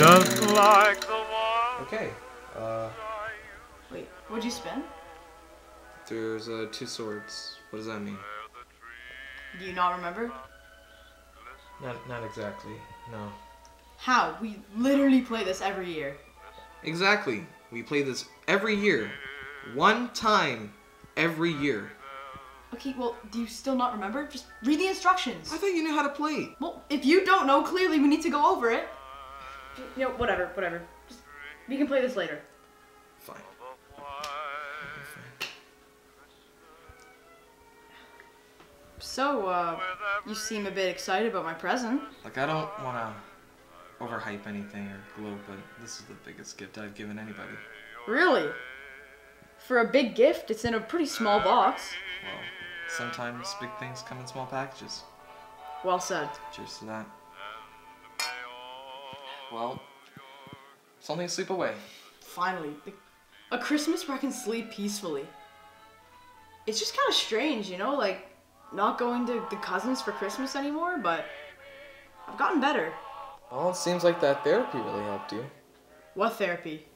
Just like the one. Okay. Uh, Wait, what'd you spin? There's uh, two swords. What does that mean? Do you not remember? Not, not exactly. No. How? We literally play this every year. Exactly. We play this every year. One time every year. Okay, well, do you still not remember? Just read the instructions. I thought you knew how to play. Well, if you don't know, clearly we need to go over it. You know, whatever, whatever. Just, we can play this later. Fine. So, uh, you seem a bit excited about my present. Like, I don't want to overhype anything or gloat, but this is the biggest gift I've given anybody. Really? For a big gift, it's in a pretty small box. Well, sometimes big things come in small packages. Well said. Cheers to that. Well, it's only a sleep away. Finally, the- a Christmas where I can sleep peacefully. It's just kind of strange, you know, like not going to the cousins for Christmas anymore, but I've gotten better. Well, it seems like that therapy really helped you. What therapy?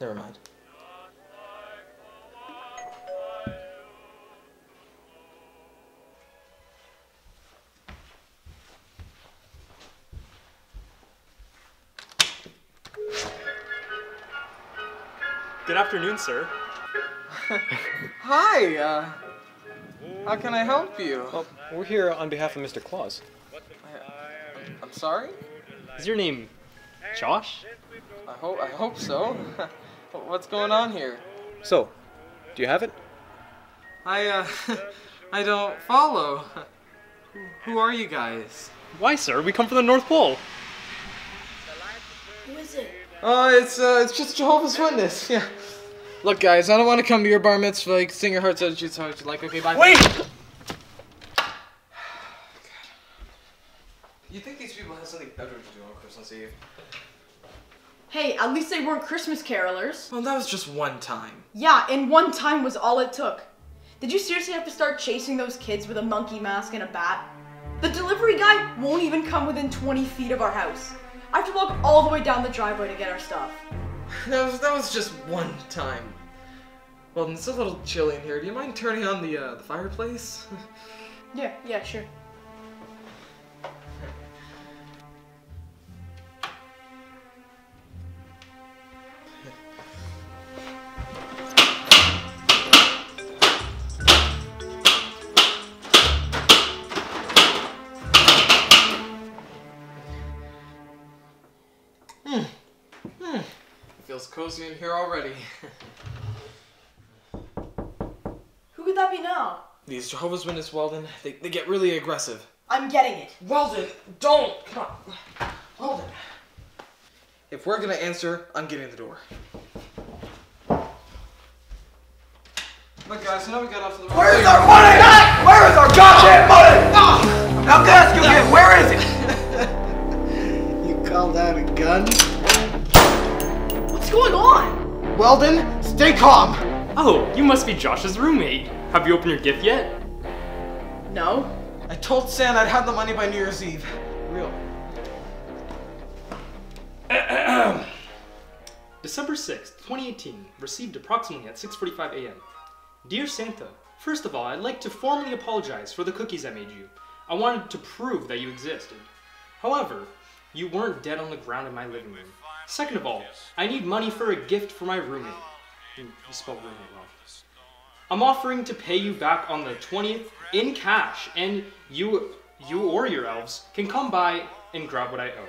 Never mind. Good afternoon, sir. Hi, uh, how can I help you? Well, we're here on behalf of Mr. Claus. I'm sorry? Is your name Josh? I hope I hope so. What's going on here? So, do you have it? I uh I don't follow. Who, who are you guys? Why, sir? We come from the North Pole. Who is it? Oh, it's uh it's just Jehovah's Witness. Yeah. Look, guys, I don't want to come to your bar mitzvah, like sing your hearts out, you how you like. Okay, bye. Wait! You think these people have something better to do on Christmas Eve? Hey, at least they weren't Christmas carolers. Well, that was just one time. Yeah, and one time was all it took. Did you seriously have to start chasing those kids with a monkey mask and a bat? The delivery guy won't even come within 20 feet of our house. I have to walk all the way down the driveway to get our stuff. That was that was just one time. Well, it's a little chilly in here. Do you mind turning on the uh, the fireplace? Yeah, yeah, sure. Cozy in here already. Who could that be now? These Jehovah's Witness Weldon, they, they get really aggressive. I'm getting it. Weldon, don't! Come on. Weldon. If we're gonna answer, I'm getting the door. Look guys, I know we got off to the wrong Where's our money? Where is our goddamn money? Ah! Now, ask you again, where is it? You call that a gun? What's going on? Weldon, stay calm! Oh, you must be Josh's roommate. Have you opened your gift yet? No. I told Santa I'd have the money by New Year's Eve. Real. December 6th, 2018, received approximately at 6:45 a.m. Dear Santa, first of all, I'd like to formally apologize for the cookies I made you. I wanted to prove that you existed. However, you weren't dead on the ground in my living room. Second of all, I need money for a gift for my roommate. You, you spelled roommate wrong. I'm offering to pay you back on the 20th in cash, and you, you or your elves can come by and grab what I owe.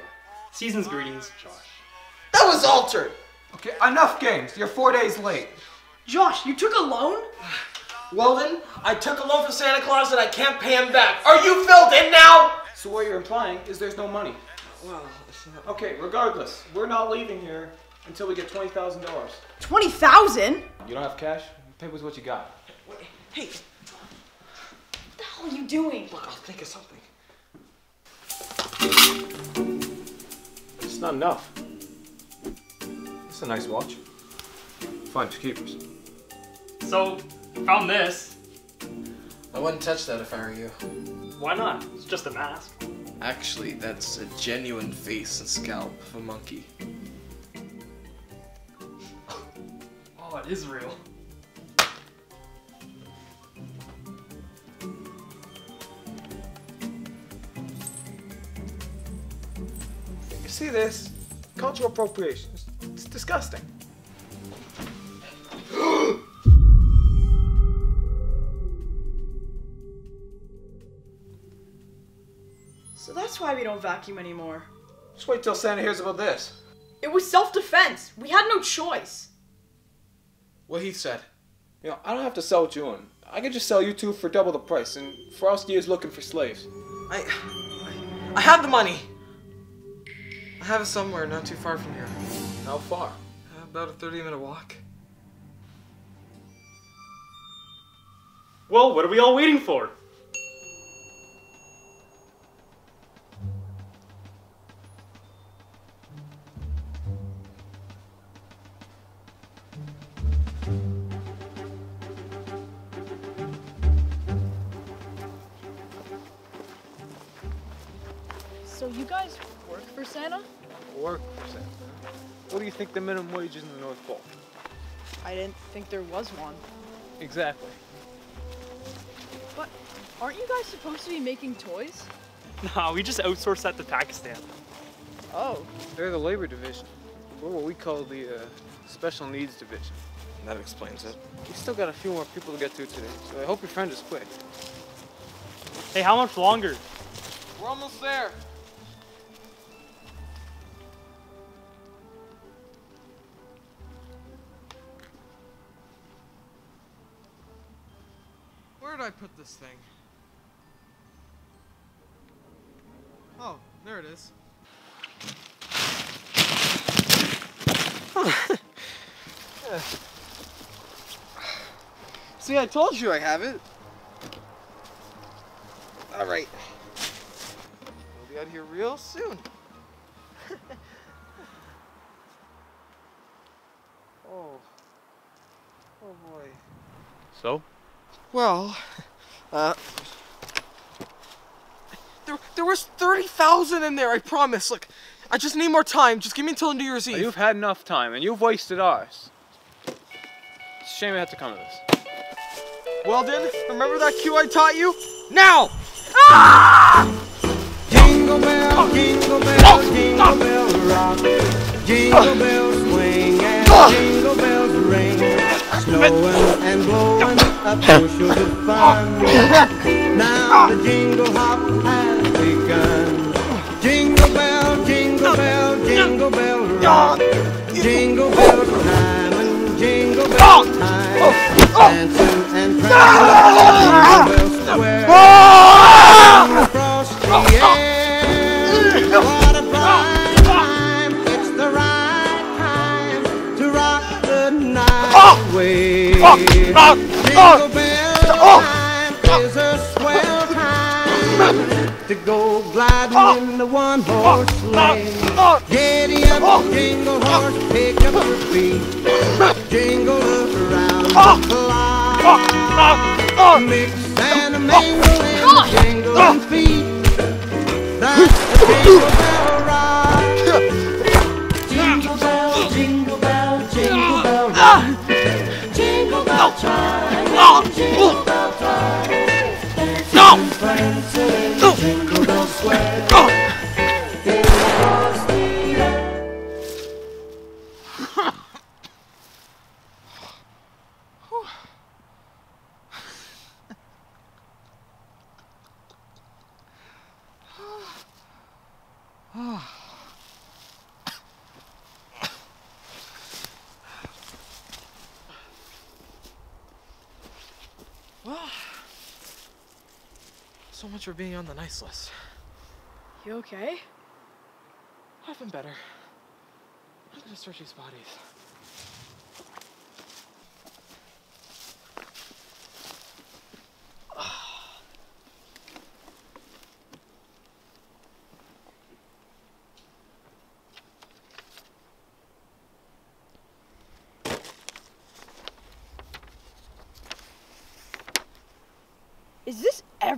Season's greetings, Josh. That was altered! Okay, enough games. You're four days late. Josh, you took a loan? Weldon, I took a loan from Santa Claus and I can't pay him back. Are you filled in now? So what you're implying is there's no money. Well, not. Okay, regardless, we're not leaving here until we get twenty thousand dollars. 20,000? What You don't have cash? Pay with what you got. Hey, what the hell are you doing? look, I'll think of something. It's not enough. It's a nice watch. Fine, two keepers. So, found this. I wouldn't touch that if I were you. Why not? It's just a mask. Actually, that's a genuine face and scalp of a monkey. Oh, it is real. You see this? Cultural appropriation. It's, it's disgusting. We don't vacuum anymore. Just wait till Santa hears about this. It was self-defense. We had no choice. What he said. You know, I don't have to sell June. I could just sell you two for double the price, and Frosty is looking for slaves. I, I, I have the money. I have it somewhere not too far from here. How far? Uh, about a 30 minute walk. Well, what are we all waiting for? So you guys work for Santa? Work for Santa. What do you think the minimum wage is in the North Pole? I didn't think there was one. Exactly. But aren't you guys supposed to be making toys? Nah, we just outsourced that to Pakistan. Oh. They're the labor division. We're what we call the uh, special needs division. That explains it. We still got a few more people to get to today, so I hope your friend is quick. Hey, how much longer? We're almost there. Where did I put this thing? Oh, there it is. See, I told you I have it. All right. We'll be out here real soon. oh. Oh boy. So? Well, uh, there, there was 30,000 in there, I promise. Look, I just need more time. Just give me until New Year's Eve. You've had enough time, and you've wasted ours. It's a shame it had to come to this. Weldon, remember that cue I taught you? Now! Ah! Jingle bell, jingle bell, jingle bell rock. Jingle bells swing and jingle bells ring. Snowing and blowing bushels of fun. Now the jingle hop has begun. Jingle bell, jingle bell, jingle bell rock. Jingle bell time and jingle bell time. Dancing and prancing, jingle bell square. Across the air. Time. It's the right time to rock the night away. Gliding in the one horse sleigh. Giddy up, jingle horse, pick up your feet. Jingle around the clock. Mix and mingle and jingling feet. That's the jingle bell ride. Jingle bell, jingle bell, jingle bell ride. Jingle bell chime, jingle bell time. Dancing so much for being on the nice list. You okay? I've been better. I'm gonna search these bodies.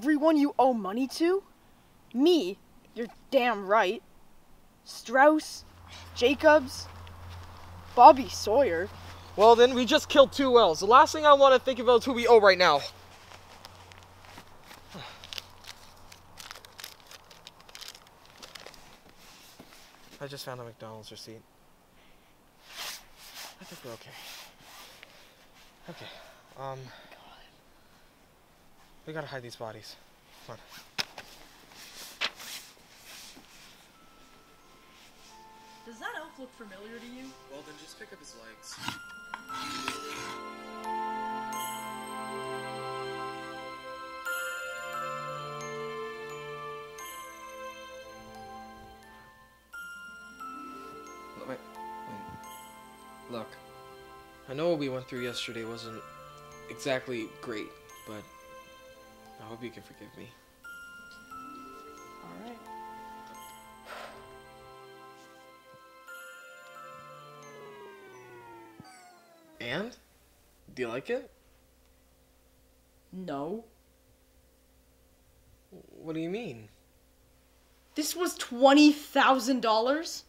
Everyone you owe money to? Me? You're damn right. Strauss, Jacobs, Bobby Sawyer. Well, then, we just killed two whales. The last thing I want to think about is who we owe right now. I just found a McDonald's receipt. I think we're okay. Okay. Um. We gotta hide these bodies. Come on. Does that elf look familiar to you? Well, then just pick up his legs. Wait, wait. Look. I know what we went through yesterday wasn't exactly great, but I hope you can forgive me. Alright. And? Do you like it? No. What do you mean? This was $20,000?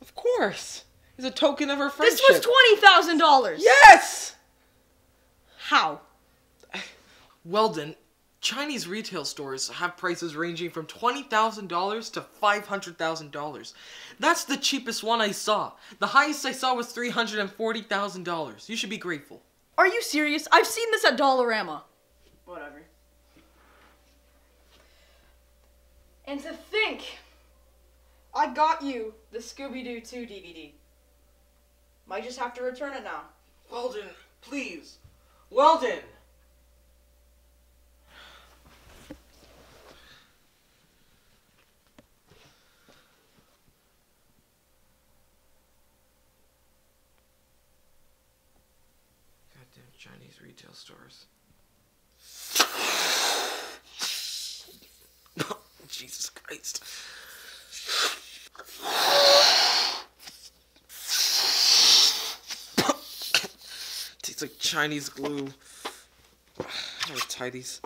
Of course. It's a token of our friendship. This was $20,000! Yes! How? Weldon, Chinese retail stores have prices ranging from $20,000 to $500,000. That's the cheapest one I saw. The highest I saw was $340,000. You should be grateful. Are you serious? I've seen this at Dollarama. Whatever. And to think, I got you the Scooby Doo 2 DVD. Might just have to return it now. Weldon, please. Weldon! Goddamn Chinese retail stores. Jesus Christ. Tastes like Chinese glue. How do I tie these?